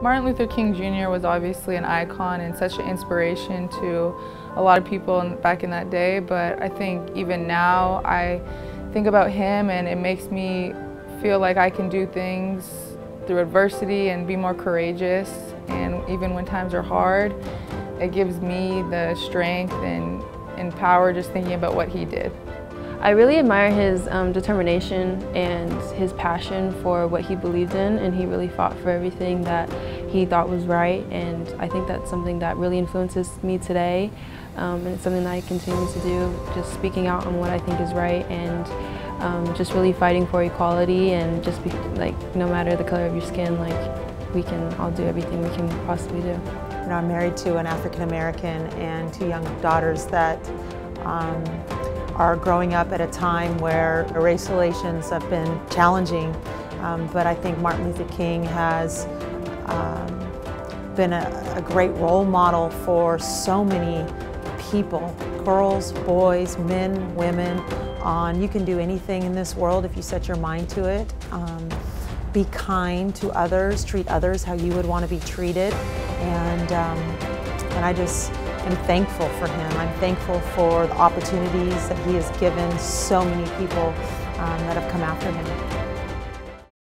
Martin Luther King Jr. was obviously an icon and such an inspiration to a lot of people back in that day, but I think even now I think about him and it makes me feel like I can do things through adversity and be more courageous and even when times are hard, it gives me the strength and, and power just thinking about what he did. I really admire his um, determination and his passion for what he believed in and he really fought for everything that he thought was right and I think that's something that really influences me today um, and it's something that I continue to do, just speaking out on what I think is right and um, just really fighting for equality and just be, like no matter the color of your skin, like we can all do everything we can possibly do. You know, I'm married to an African American and two young daughters that um, are growing up at a time where race relations have been challenging, um, but I think Martin Luther King has um, been a, a great role model for so many people, girls, boys, men, women, on you can do anything in this world if you set your mind to it. Um, be kind to others, treat others how you would want to be treated, and, um, and I just am thankful for him. I'm thankful for the opportunities that he has given so many people um, that have come after him.